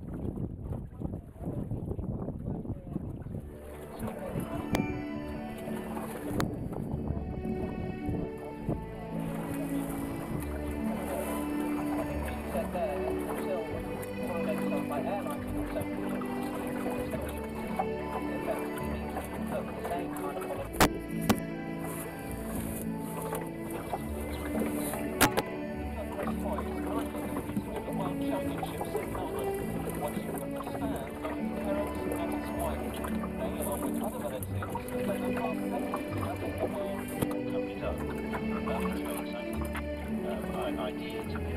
you idea to.